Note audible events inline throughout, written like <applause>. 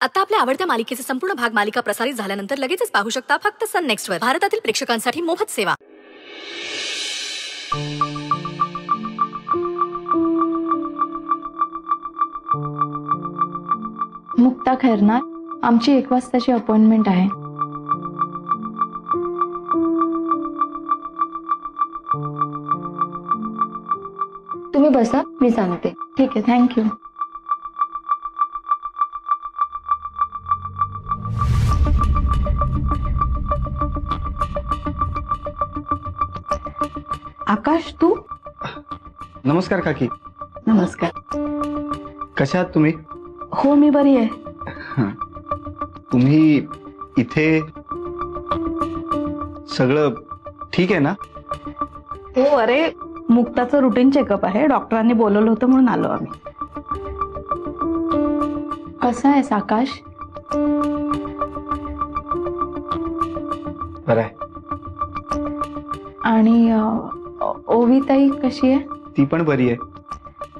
आता आपल्या आवडत्या मालिकेचे संपूर्ण भाग मालिका प्रसारित झाल्यानंतर लगेचच पाहू शकता फक्त सन नेक्स्ट वर. भारतातील प्रेक्षकांसाठी मोफत सेवा. मुक्ता खैरनार आमची एक वाजताची अपॉइंटमेंट आहे. तुम्ही बसा मी सांगते. ठीक आहे थँक्यू. आकाश तू? नमस्कार काकी. नमस्कार. कशा आहात तुम्ही? हो मी बरी आहे. तुम्ही इथे सगळं ठीक आहे ना? हो अरे मुक्ताचं रुटीन चेकअप आहे. डॉक्टरांनी बोलवलं होतं म्हणून आलो आम्ही. कसा आहेस आकाश? ओविताई कशी आहे? ती पण बरी आहे.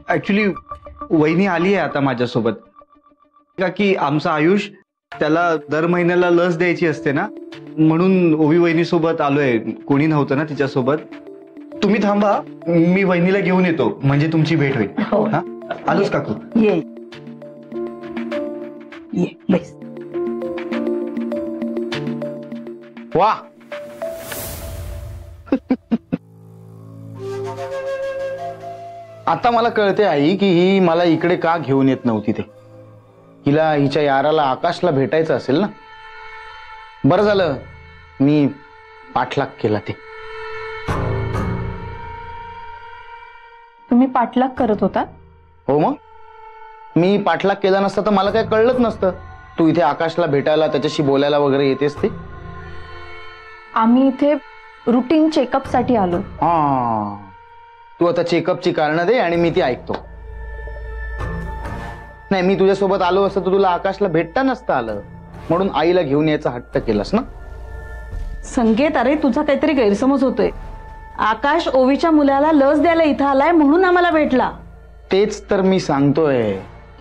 ऍक्च्युली वहिनी आली आहे आता माझ्यासोबत. का की आमचं आयुष त्याला दर महिन्याला लस द्यायची असते ना? म्हणून ओवी वहिनी सोबत आलोय. कोणी नव्हतं ना तिच्यासोबत. तुम्ही थांबा मी वहिनीला घेऊन येतो. म्हणजे तुमची भेट होईल. हो. हा? आलोच काकू. ये. ये बस. वा. आता मला कळते आई की ही मला इकडे का घेऊन येत नव्हती ते. हिला हिच्या याराला आकाशला भेटायचं असेल ना? बरं झालं मी पाठलाग केला ते. तुम्ही पाठलाग करत होता? हो मग? मी पाठलाग केला नसता तर मला काय कळलंच नसतं. तू इथे आकाशला भेटायला त्याच्याशी बोलायला वगैरे येतेस ते? आम्ही इथे रुटीन चेकअपसाठी आलो. हा. तू आता चेकअपची कारण दे आणि मी ती ऐकतो. नाही मी तुझ्यासोबत आलो असतं तर तुला आकाशला भेटता नसतं आलं. म्हणून आईला घेऊन यायचा हट्ट केलास ना? संकेत अरे तुझा काहीतरी गैरसमज होतोय. आकाश ओवीच्या मुलाला लस द्यायला इथं आलाय म्हणून आम्हाला भेटला. तेच तर मी सांगतोय.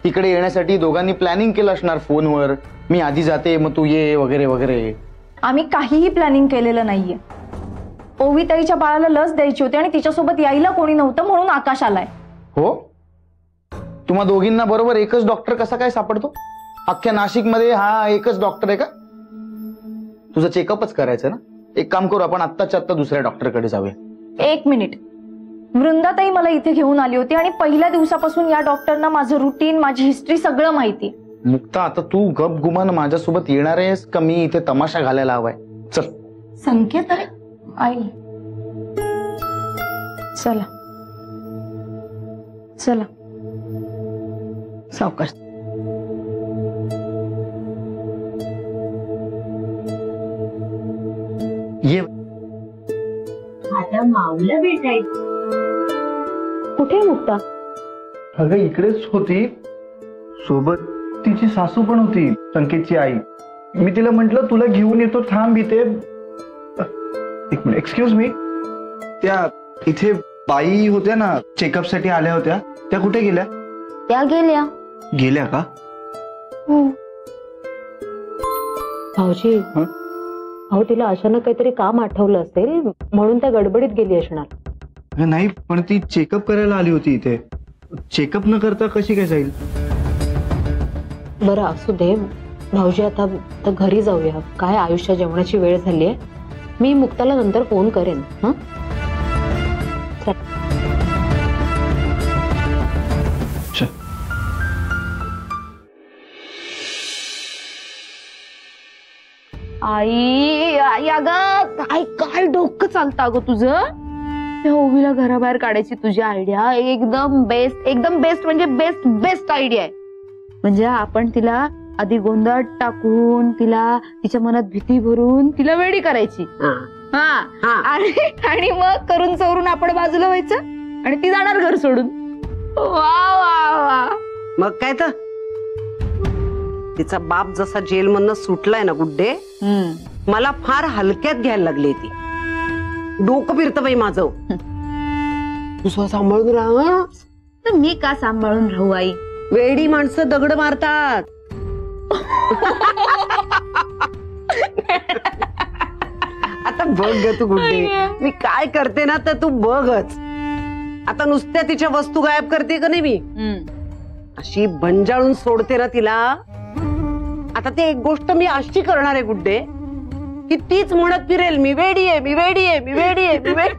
इकडे येण्यासाठी दोघांनी प्लॅनिंग केलं असणार फोनवर. मी आधी जाते मग तू ये वगैरे वगैरे. आम्ही काहीही प्लॅनिंग केलेलं नाहीये. ओविताईच्या बाळाला लस द्यायची होती आणि तिच्यासोबत यायला कोणी नव्हतं म्हणून आकाश आलाय. हो? तुम्हा दोघींना बरोबर एकच डॉक्टर कसा काय सापडतो? अख्ख्या नाशिकमध्ये हा एकच डॉक्टर आहे का? तुझं चेकअपच करायचं ना? एक काम करू आपण आत्ताच्या आत्ता दुसऱ्या डॉक्टरकडे जाऊया. एक मिनिट. वृंदाताई मला इथे घेऊन आली होती आणि पहिल्या दिवसापासून या डॉक्टरना माझं रुटीन माझी हिस्ट्री सगळं माहिती. मुक्ता आता तू गप गुमान माझ्यासोबत येणार आहेस का? मी इथे तमाशा घालायला हवाय. चल. संकेत अरे आई. चला. चला. सावकाश ये आता माऊला भेटायचं. कुठे मुक्ता? अगं इकडेच होती. सोबत तिची सासू पण होती संकेतची आई. मी तिला म्हंटल तुला घेऊन येतो थांब इथे. एक मिनिट एक्सक्यूज मी त्या इथे बाई होत्या ना चेकअपसाठी आल्या होत्या. त्या कुठे गेल्या? त्या गेल्या. गेल्या का? भाऊजी हं? अहो तिला अचानक काहीतरी काम आठवलं असेल म्हणून त्या गडबडीत गेली असणार. अगं नाही पण ती चेकअप करायला आली होती इथे. चेकअप न करता कशी काय जाईल? बरं असू दे. भाऊजी आता आता घरी जाऊया. काय आयुष्य जेवणाची वेळ झाली आहे मी मुक्ताला नंतर फ़ोन करेन हं. आई आई अगं काय काय डोकं चालतं अगं तुझं. त्या ओवीला घराबाहेर काढायची तुझी आयडिया एकदम बेस्ट एकदम बेस्ट म्हणजे बेस्ट बेस्ट आयडिया आहे. म्हणजे आपण तिला आधी गोंधळ टाकून तिला तिच्या मनात भीती भरून तिला वेडी करायची. हा. आणि आणि मग करून चोरून आपण बाजूला व्हायचं आणि ती जाणार घर सोडून. वा वा वा. मग काय तर? तिचा बाप जसा जेलमधनं सुटलाय ना गुड्डे मला फार हलक्यात घ्यायला लागली ती. डोकं फिरतं बाई माझं. तुझं सांभाळून राहा. मी का सांभाळून राहू आई? वेडी माणसं दगड मारतात. आता बघ ग तू गुड्डे. मी काय करते ना तर तू बघच. आता नुसत्या तिच्या वस्तू गायब करते का नाही मी? अशी बंजाळून सोडते ना तिला. आता ते एक गोष्ट मी अशी करणार आहे गुड्डे की तीच म्हणत फिरेल मी वेडी आहे मी वेडी आहे मी वेडी आहे मी वेडी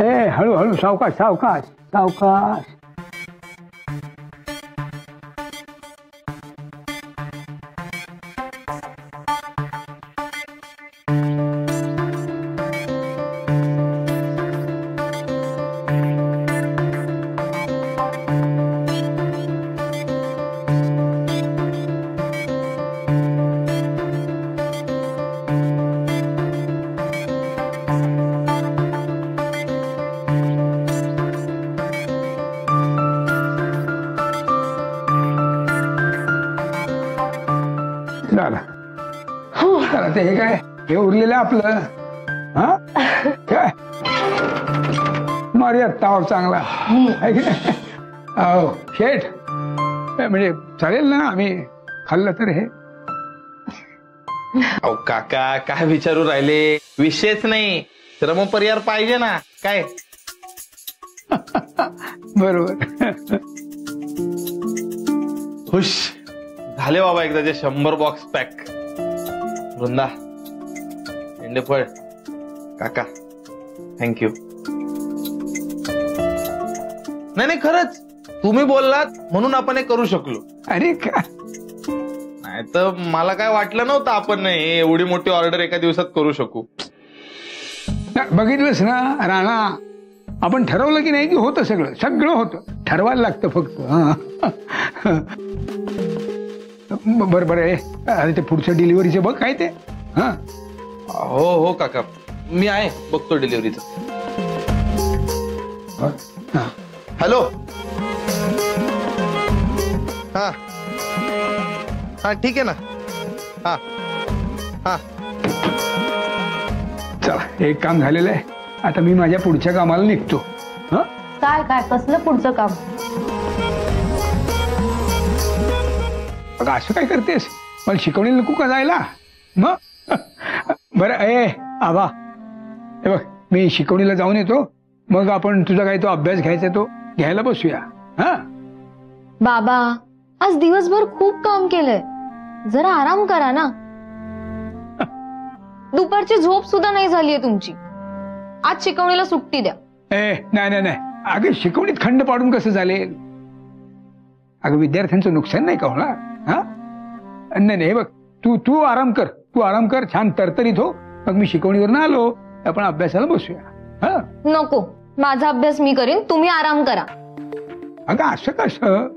ए हळूहळू सावकाश सावकाश सावकाश. हा? काय? मारूयात ताव चांगला. आहे की नाही? शेठ. काय म्हणजे चालेल ना आम्ही खाल्लं तर हे. अहो काका काय विचारू राहिले? विषयच नाही. श्रमपर्यार पाहिजे ना. काय? <laughs> बरोबर. खुश. झाले बाबा एकदाचे शंभर बॉक्स पॅक वृंदा. फळ काका. थँक्यू नाही नाही खरंच. तुम्ही बोललात म्हणून आपण हे करू शकलो. अरे का? नाही तर मला काय वाटलं नव्हतं आपण हे एवढी मोठी ऑर्डर एका दिवसात करू शकू. बघितलंस ना राणा? आपण ठरवलं की नाही की होतं सगळं. सगळं होतं. ठरवायला लागतं फक्त. हा. ब- बरं बरं आहे अरे ते पुढचं डिलिव्हरीचं बघ काय ते. हा. हो हो काका. मी आहे बघतो डिलिव्हरीचं हा. हॅलो हा. हा ठीक आहे ना. हा. हा. चला एक काम झालेलं आहे. आता मी माझ्या पुढच्या कामाला निघतो. हा? काय काय? कसलं पुढचं काम? अगं असं काय करतेस? मला शिकवणी नको का जायला? मग? <laughs> बरं ए आबा. हे बघ मी शिकवणीला जाऊन येतो मग आपण तुझा काही तो अभ्यास घ्यायचा तो घ्यायला बसूया. हा? बाबा आज दिवसभर खूप काम केलंय. जरा आराम करा ना. दुपारची झोप सुद्धा नाही झालीये तुमची. आज शिकवणीला सुट्टी द्या. ए नाही नाही नाही. अगं शिकवणीत खंड पाडून कसं चालेल? अगं विद्यार्थ्यांचं नुकसान नाही का होणार? हा? नाही नाही हे बघ तू तू आराम कर तू आराम कर छान तरतरीत हो. मग मी शिकवणीवर आलो. आपण अभ्यासाला बसूया. हा? नको. माझा अभ्यास मी करीन तुम्ही आराम करा. अगं असं कसं?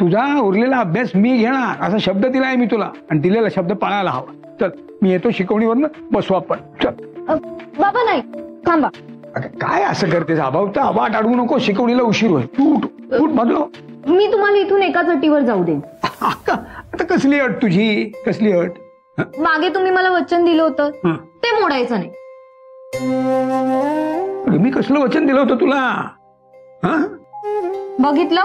तुझा उरलेला अभ्यास मी घेणार असा शब्द दिलाय मी तुला. आणि दिलेला शब्द पाळायला हवा. चल मी येतो शिकवणीवरनं बसू आपण. चल. अ, बाबा नाही. थांबा. अगं काय असं करतेस? अभाव तर आवाट अडवू नको शिकवणीला उशीर होईल. तू उठ उठ बदलो मी तुम्हाला इथून एकाच अटीवर जाऊ देईन. आता आता कसली अट तुझी? कसली अट? मागे तुम्ही मला वचन दिलं होतं. हं. ते मोडायचं नाही. अगं, मी कसलं वचन दिलं होतं तुला? हा? बघितलं?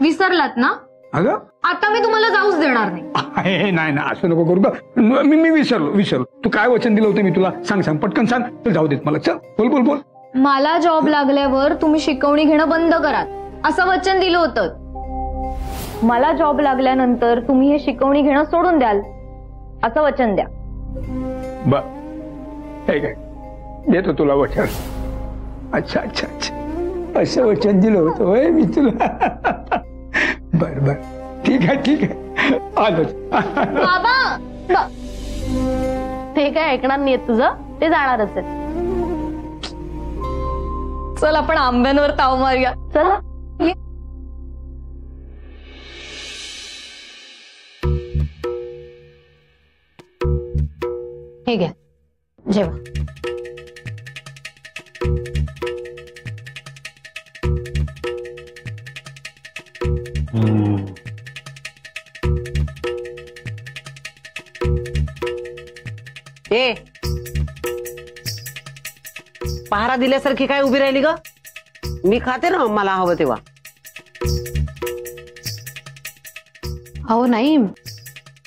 विसरलात ना? अगं? आता मी तुम्हाला जाऊच देणार नाही. आहे, नाही ना असं नको करू. ग. मी मी विसरलो विसरलो. तू काय वचन दिलं होतं मी तुला? सांग सांग पटकन सांग. तर जाऊ देत मला. चल बोल बोल बोल. मला जॉब लागल्यावर तुम्ही शिकवणी घेणं बंद कराल. असं वचन दिलं होतं. मला जॉब लागल्यानंतर तुम्ही हे शिकवणी घेणं सोडून द्याल. असं वचन द्या. ठीक आहे देतो तुला वचन. अच्छा अच्छा अच्छा. असं वचन दिलं होतं होय मी तुला. बर बर. ठीक आहे ठीक आहे. बाबा! बा- ते काय ऐकणार नाहीये तुझं? ते जाणारच आहे चल आपण आंब्यांवर ताव मारूया. चला. हे घ्या. जेवा. ए. पहारा दिल्यासारखी काय उभी राहिली ग? मी खाते ना मला हवं तेव्हा. अहो नाही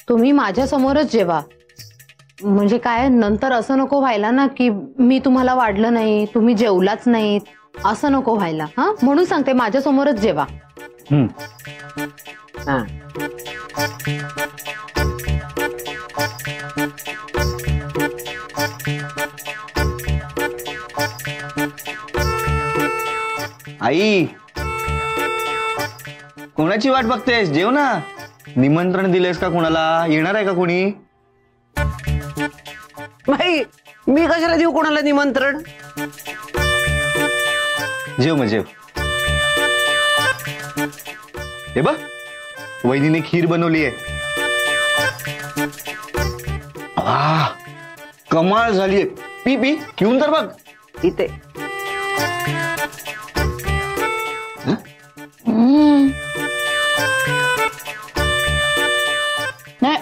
तुम्ही माझ्या समोरच जेवा. म्हणजे काय नंतर असं नको व्हायला ना की मी तुम्हाला वाढलं नाही तुम्ही जेवलाच नाहीत असं नको व्हायला. हा? म्हणून सांगते माझ्या समोरच जेवा हा. आई. कोणाची वाट बघतेस? जेव ना. निमंत्रण दिलेस का कोणाला? येणार आहे का कोणी? बाई मी कशाला देऊ कोणाला निमंत्रण? जेव मग जेव. हे बघ वहिनीने खीर बनवली आहे. आ, कमाल झालीये पी पी घेऊन तर बघ. इथे. नाही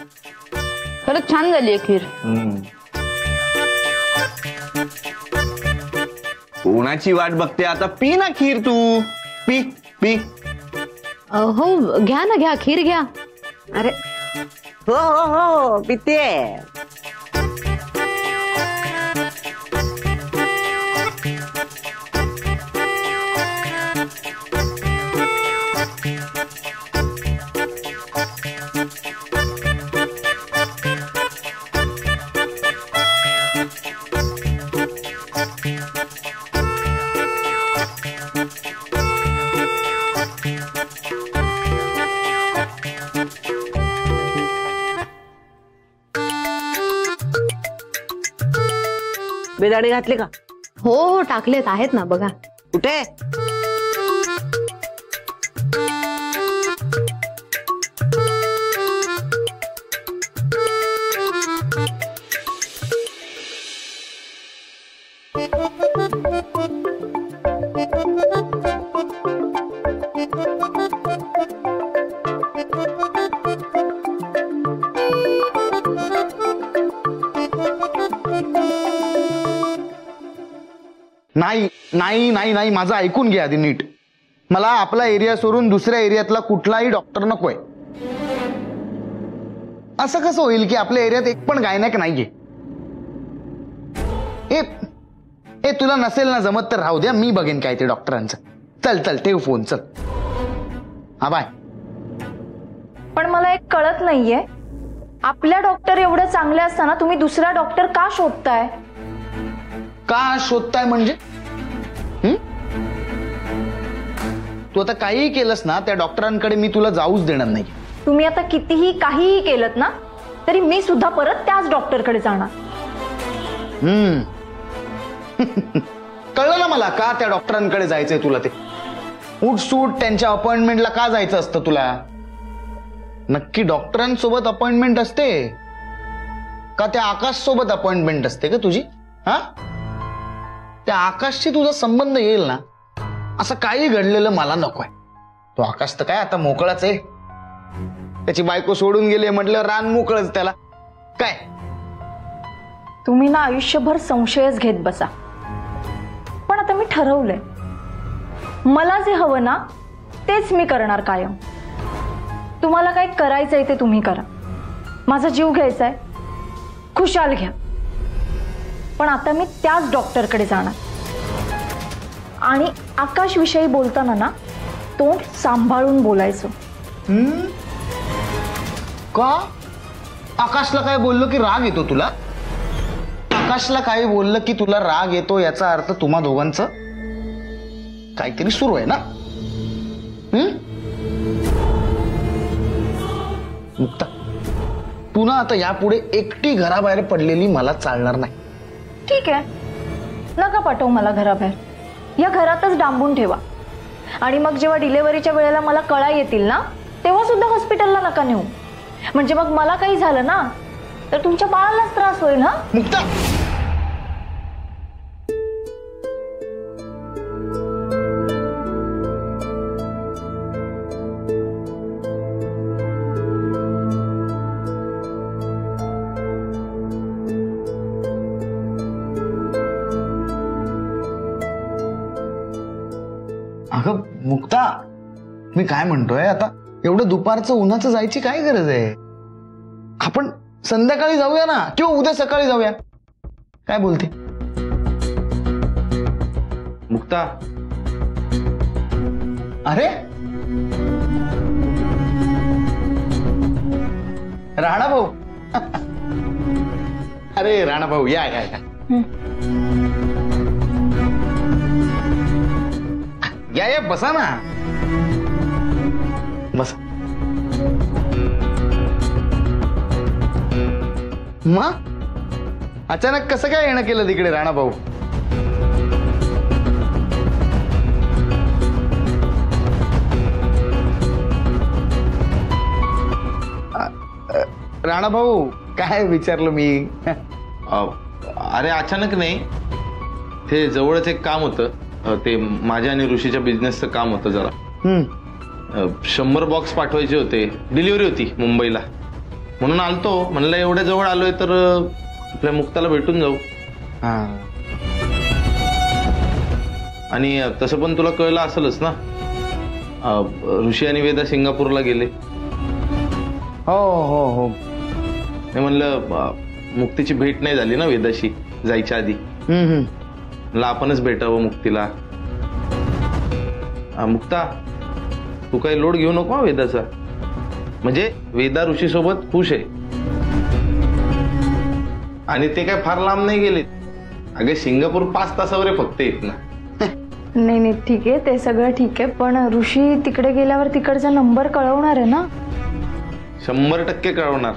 खरंच छान झाली आहे खीर. कोणाची वाट बघते. आता पी ना खीर तू. P P. हो घ्या ना घ्या खीर घ्या. अरे हो हो हो पिते. बेदाणे घातले का? हो हो टाकलेत आहेत ना बघा. कुठे? नाही नाही नाही नाही माझं ऐकून घ्या आधी नीट. मला आपला एरिया सोडून दुसऱ्या एरियातला कुठलाही डॉक्टर नकोय. असं कसं होईल की आपल्या एरियात एक पण गायनाक नाहीये? ए ए तुला नसेल ना जमत तर राहू द्या मी बघेन काय ते डॉक्टरांचं चल चल ठेव फोन चल. हा बाय पण मला एक कळत नाहीये. आपल्या डॉक्टर एवढं चांगले असताना तुम्ही दुसरा डॉक्टर का शोधताय? का शोधताय म्हणजे? तू आता काहीही केलंस ना त्या डॉक्टरांकडे मी तुला जाऊच देणार नाही. तुम्ही आता कितीही काहीही केलं ना तरी मी सुद्धा परत त्याच डॉक्टरकडे जाणार. हम्म <laughs> कळलं ना मला का त्या डॉक्टरांकडे जायचंय तुला ते? उठसूट त्यांच्या अपॉइंटमेंटला का जायचं असतं तुला? नक्की डॉक्टरांसोबत अपॉइंटमेंट असते? का त्या आकाश सोबत अपॉइंटमेंट असते का तुझी? हा? त्या आकाशशी तुझा संबंध येईल ना? असं काही घडलेलं मला नकोय. तो आकाश तर काय आता मोकळाच आहे? त्याची बायको सोडून गेली म्हटलं रान मोकळच त्याला. काय? तुम्ही ना आयुष्यभर संशयच घेत बसा. पण आता मी ठरवलंय. मला जे हवं ना तेच मी करणार कायम. तुम्हाला काय करायचंय ते तुम्ही करा. माझा जीव घ्यायचा आहे खुशाल घ्या. पण आता मी त्याच डॉक्टरकडे जाणार. आणि आकाशविषयी बोलताना ना तोंड सांभाळून बोलायचं. का? आकाशला काय बोललो की राग येतो तुला? आकाशला काय बोललं की तुला राग येतो याचा अर्थ तुम्हा दोघांचं? काहीतरी सुरू आहे ना? हम्म? मुक्ता पुन्हा आता यापुढे एकटी घराबाहेर पडलेली मला चालणार नाही. ठीक आहे. नका पाठवू मला घराबाहेर. या घरातच डांबून ठेवा. आणि मग जेव्हा डिलेव्हरीच्या वेळेला मला कळा येतील ना तेव्हा सुद्धा हॉस्पिटलला नका नेऊ. म्हणजे मग मला काही झालं ना तर तुमच्या बाळालाच त्रास होईल हा? मुक्ता! मी काय म्हणतोय आता एवढं दुपारचं उन्हाचं जायची काय गरज आहे? आपण संध्याकाळी जाऊया ना किंवा उद्या सकाळी जाऊया? काय बोलते? मुक्ता. अरे? राणा भाऊ. <laughs> अरे राणा भाऊ या या या. या या बसा ना. मग? अचानक कसं काय येणं केलं तिकडे राणा भाऊ राणा भाऊ काय विचारलं मी? अरे अचानक नाही. ते जवळच एक काम होतं. ते माझ्या आणि ऋषीच्या बिझनेसचं काम होतं जरा. शंभर बॉक्स पाठवायचे होते. डिलिव्हरी होती मुंबईला. म्हणून आलतो. म्हणलं एवढ्या जवळ आलोय तर आपल्या मुक्ताला भेटून जाऊ. हा. आणि तसं पण तुला कळलं असेलच ना? अ, ऋषी आणि वेदा सिंगापूरला गेले. हो हो हो. मी म्हणलं अ, मुक्तीची भेट नाही झाली ना वेदाशी जायच्या आधी? हम्म हम्म. म्हणलं आपणच भेटावं मुक्तीला. अ, मुक्ता तू काही लोड घेऊ नको हा वेदाचा? म्हणजे वेदा ऋषी सोबत खुश आहे. आणि ते काय फार लांब नाही गेले अगे सिंगापूर पाच तासावर आहे फक्त येत ना. नाही नाही ठीक आहे ते सगळं ठीक आहे पण ऋषी तिकडे गेल्यावर तिकडचा नंबर कळवणार आहे ना? शंभर टक्के कळवणार.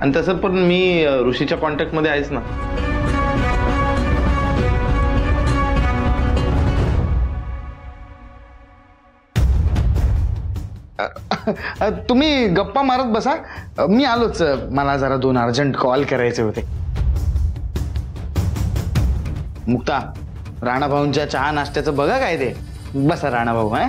आणि तसं पण मी अ, ऋषीच्या कॉन्टॅक्टमध्ये आहेच ना. अ, तुम्ही गप्पा मारत बसा. मी आलोच. मला जरा दोन अर्जंट कॉल करायचे होते. मुक्ता राणाभाऊंच्या चहा नाश्त्याचं बघा काय ते. बसा राणाभाऊ हा?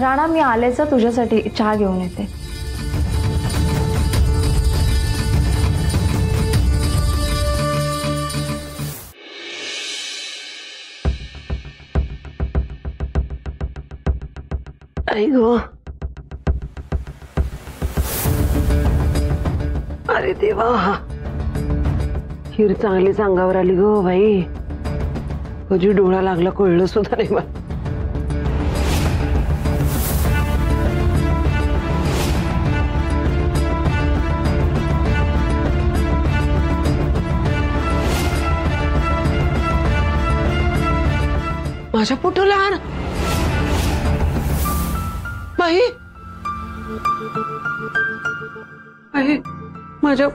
राणा, मी आलेच तुझ्यासाठी चहा घेऊन येते. गो. अरे देवा. खीर चांगलीच अंगावर आली गो बाई. कधी डोळा लागला, कळलं सुद्धा नाही मला. माझ्या पोटाला हार बाई. बाई माझ्या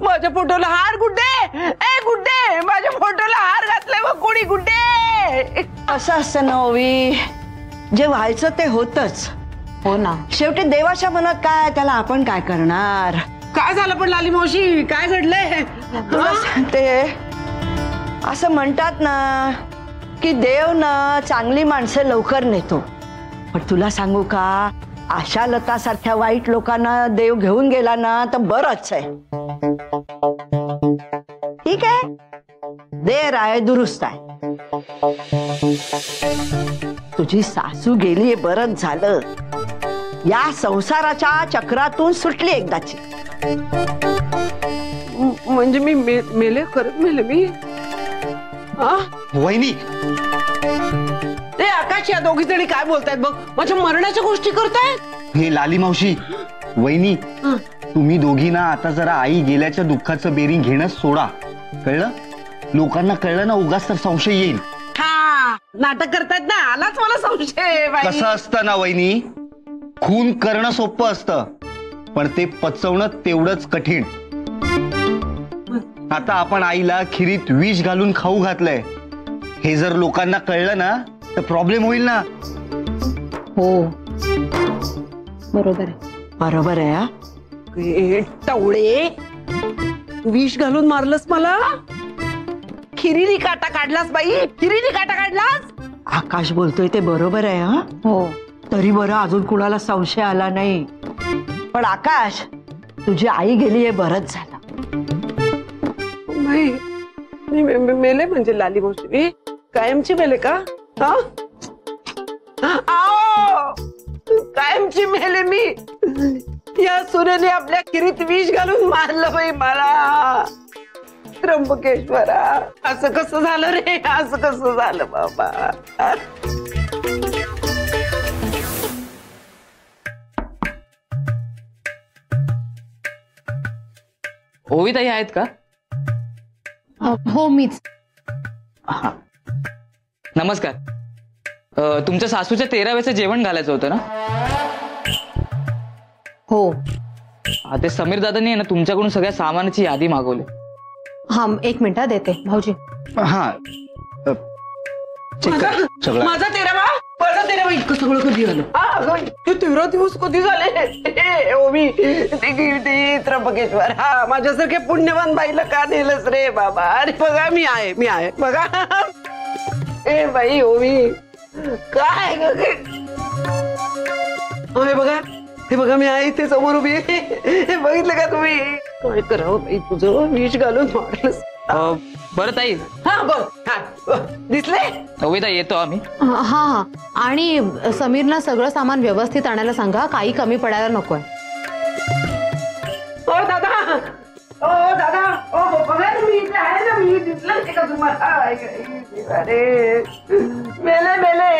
माझ्या फोटोला हार गुड्डे. ए गुड्डे माझ्या फोटोला हार घातलाय मग कुणी गुड्डे. असं असतं ना ओवी. जे व्हायचं ते होतच. हो ना. शेवटी देवाच्या मनात काय त्याला आपण काय करणार? काय झालं पण लाली मावशी? काय घडलंय? तुला सांगते असं देव ना चांगली माणसं लवकर नेतो. पण तुला सांगू का, आशा लता सारख्या वाईट लोकांना देव घेऊन गेला ना, तर बरच आहे. ठीक आहे? देर आहे दुरुस्त आहे. तुझी सासू गेली, बरंच झालं. या संसाराच्या चक्रातून सुटली एकदाची. म्हणजे मेले खरंच मेले मी? वहिनी. ए आकाश या दोघी जणी काय बोलतायत बघ? माझ्या मरणाच्या गोष्टी करतायत हे लाली मावशी वहिनी तुम्ही दोघी ना आता जरा आई गेल्याच्या दुःखाचं बेरिंग घेणं सोडा. कळलं? लोकांना कळलं ना उगाच तर संशय येईल. हा नाटक करतायत ना आलाच मला संशय कसं असतं ना वहिनी? खून करणं सोपं असतं पण ते पचवणं तेवढंच कठीण. आता आपण आईला खिरीत विष घालून खाऊ घातलंय. हे जर लोकांना कळलं ना तर प्रॉब्लेम होईल ना. हो. बरोबर आहे. बरोबर आहे हा? ए, टवळे विष घालून मारलंस मला? खिरीनी काटा काढलास बाई? खिरीनी काटा काढलास? आकाश बोलतोय ते बरोबर आहे हा? हो. तरी बरं अजून कुणाला संशय आला नाही. पण आकाश तुझी आई गेली हे बरंच झालं. नाही. मी मे- मे- मेले म्हणजे लाली मावशी. कायमची मेले का? हा? कायमची मेले मी. या सुनेने आपल्या किरीत विष घालून मारलं बाई मला. त्र्यंबकेश्वरा असं कसं झालं रे? असं कसं झालं बाबा? होविताई ओविताई आहेत का? हो मीच. नमस्कार. अ, तुमच्या सासूच्या तेराव्याचं जेवण घालायचं होतं ना? हो. हा, ते समीर दादांनी आहे ना तुमच्याकडून सगळ्या सामानाची यादी मागवली. हा एक मिनिट हा, देते भाऊजी. हा. अ, check कर. सगळं. माझा तेरावा? माझा तेरावा इतकं सगळं कधी झालं हा, अगं, ते तेरा झाले हे, ओमी ते ते त्र्यंबकेश्वर हा माझ्यासारखे पुण्यवान बाईला का नेलंस रे बाबा। अरे बघा मी आहे मी आहे बघा। ए बाई काय हे? बघा हे बघा मी आहे ते समोर उभी. हे बघितलं का तुम्ही? काय करावं बाई तुझं? विष घालून मारलंस. बरं ताई. हा बघ हा. दिसले? ओविताई येतो आम्ही. हा हा आणि समीरला सगळं सामान व्यवस्थित आणायला सांगा. काही कमी पडायला नकोय. ओ दादा. ओ दादा. ओ बघा ना मी इथे आहे ना मी दिसलं नाही का तुम्हाला? अरे मेले मेले.